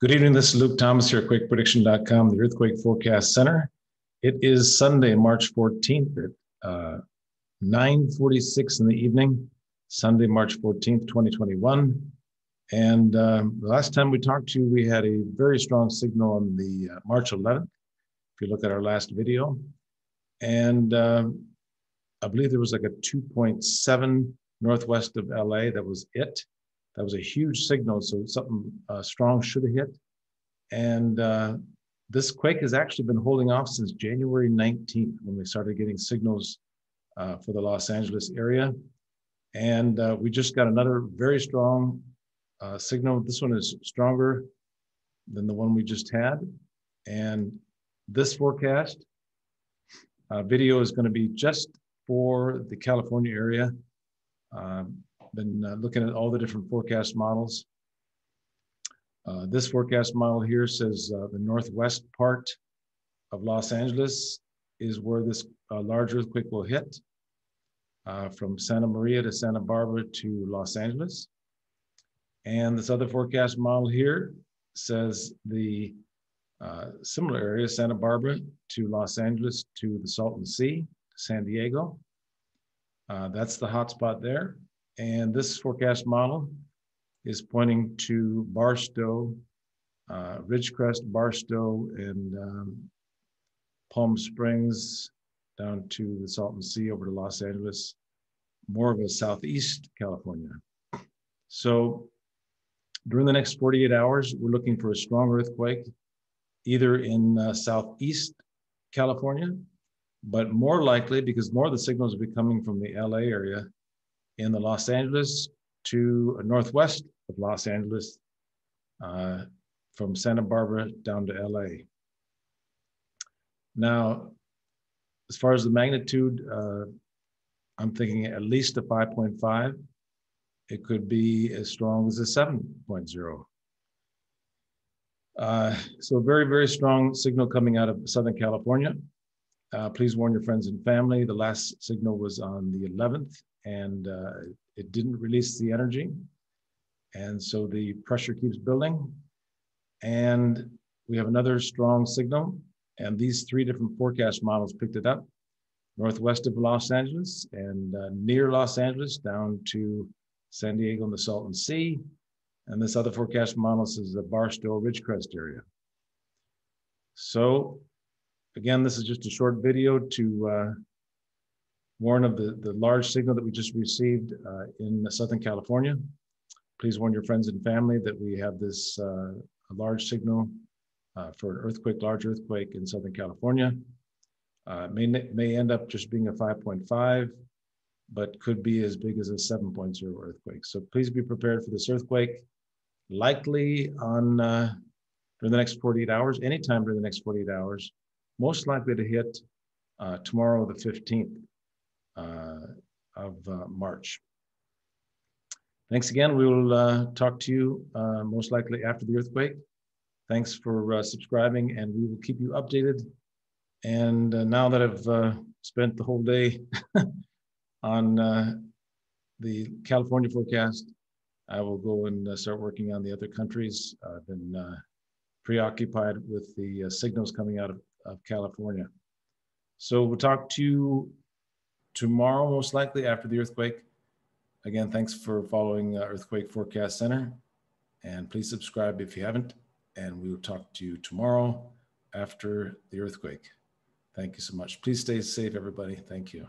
Good evening. This is Luke Thomas here at QuakePrediction.com, the Earthquake Forecast Center. It is Sunday, March 14th at uh, 9.46 in the evening, Sunday, March 14th, 2021. And um, the last time we talked to you, we had a very strong signal on the uh, March 11th, if you look at our last video. And um, I believe there was like a 2.7 northwest of LA. That was it. That was a huge signal, so something uh, strong should have hit. And uh, this quake has actually been holding off since January 19th when we started getting signals uh, for the Los Angeles area. And uh, we just got another very strong uh, signal. This one is stronger than the one we just had. And this forecast uh, video is going to be just for the California area. Um, been uh, looking at all the different forecast models. Uh, this forecast model here says uh, the northwest part of Los Angeles is where this uh, large earthquake will hit uh, from Santa Maria to Santa Barbara to Los Angeles. And this other forecast model here says the uh, similar area, Santa Barbara to Los Angeles to the Salton Sea, San Diego. that's the hotspot there. And this forecast model is pointing to Barstow, uh, Ridgecrest, Barstow, and um, Palm Springs down to the Salton Sea over to Los Angeles, more of a southeast California. So during the next 48 hours, we're looking for a strong earthquake, either in uh, southeast California, but more likely because more of the signals will be coming from the LA area in the Los Angeles to northwest of Los Angeles, uh, from Santa Barbara down to LA. Now, as far as the magnitude, uh, I'm thinking at least a 5.5. It could be as strong as a 7.0. Uh, so very, very strong signal coming out of Southern California. Uh, please warn your friends and family. The last signal was on the 11th and uh, it didn't release the energy. And so the pressure keeps building. And we have another strong signal. And these three different forecast models picked it up northwest of Los Angeles and uh, near Los Angeles down to San Diego and the Salton Sea. And this other forecast model says the Barstow Ridgecrest area. So again, this is just a short video to uh, warn of the, the large signal that we just received uh, in Southern California. Please warn your friends and family that we have this uh, large signal uh, for an earthquake, large earthquake in Southern California. Uh, may, may end up just being a 5.5, but could be as big as a 7.0 earthquake. So please be prepared for this earthquake, likely on uh, during the next 48 hours, anytime during the next 48 hours, most likely to hit uh, tomorrow, the 15th. Uh, of uh, March. Thanks again. We will uh, talk to you most likely after the earthquake. Thanks for subscribing, and we will keep you updated. And now that I've spent the whole day on the California forecast, I will go and uh, start working on the other countries. I've been uh, preoccupied with the uh, signals coming out of, of California. So we'll talk to you tomorrow, most likely after the earthquake. Again, thanks for following uh, Earthquake Forecast Center. And please subscribe if you haven't. And we will talk to you tomorrow after the earthquake. Thank you so much. Please stay safe, everybody. Thank you.